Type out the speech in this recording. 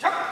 Chuck!